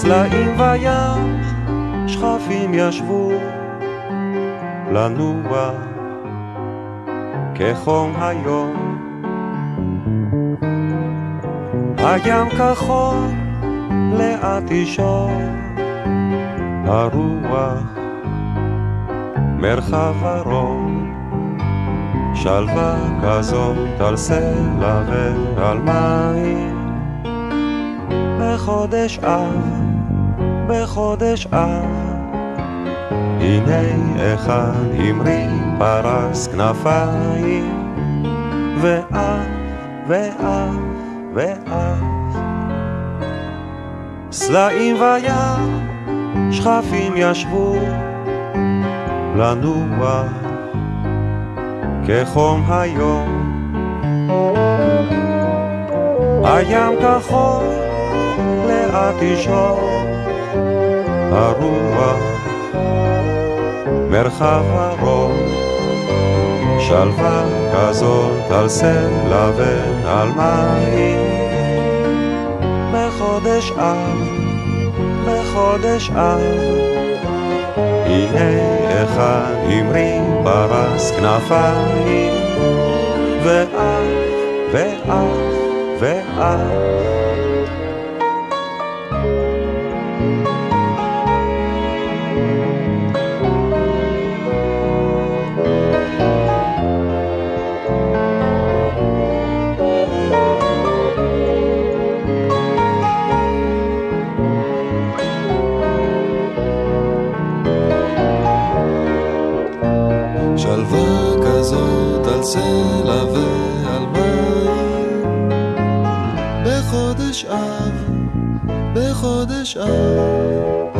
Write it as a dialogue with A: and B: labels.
A: סלעים וים, שכפים ישבו לנוע כחום היום. הים כחול, לאט ישור, הרוח מרחב ארוך, שלווה כזאת על סלע ועל מים. בחודש אב, בחודש אב, הנה אחד המריא פרס כנפיים, ואב, ואב, ואב. סלעים וים, שכפים ישבו לנוע כחום היום. הים כחול, לאט ישור, הרוח, מרחב ארוך, שלווה כזאת על סלע ועל מים. בחודש אב, בחודש אב, הנה אחד המריא פרס כנפיים, ואף, ואף, ואף.
B: סלע ועל מים בחודש אב, בחודש אב